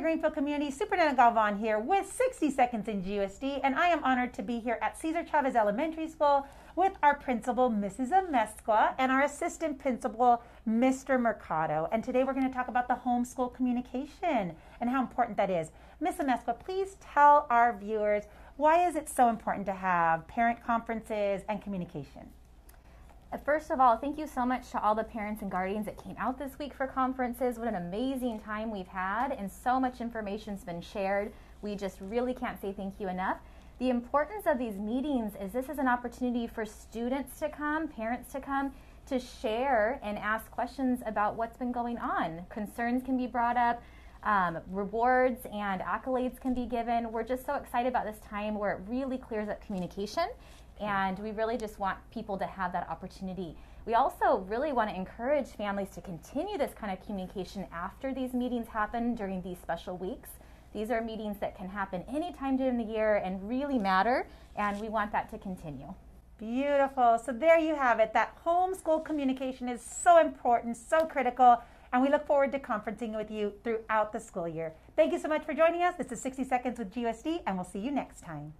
Greenfield community. Superintendent Galvan here with 60 Seconds in GUSD, and I am honored to be here at Cesar Chavez Elementary School with our principal, Mrs. Amesqua, and our assistant principal, Mr. Mercado. And today we're going to talk about the homeschool communication and how important that is. Miss Amesqua, please tell our viewers why is it so important to have parent conferences and communication? First of all, thank you so much to all the parents and guardians that came out this week for conferences. What an amazing time we've had, and so much information's been shared. We just really can't say thank you enough. The importance of these meetings is this is an opportunity for students to come, parents to come, to share and ask questions about what's been going on. Concerns can be brought up, um, rewards and accolades can be given. We're just so excited about this time where it really clears up communication and we really just want people to have that opportunity. We also really want to encourage families to continue this kind of communication after these meetings happen during these special weeks. These are meetings that can happen anytime during the year and really matter, and we want that to continue. Beautiful. So there you have it. That homeschool communication is so important, so critical, and we look forward to conferencing with you throughout the school year. Thank you so much for joining us. This is 60 Seconds with GUSD, and we'll see you next time.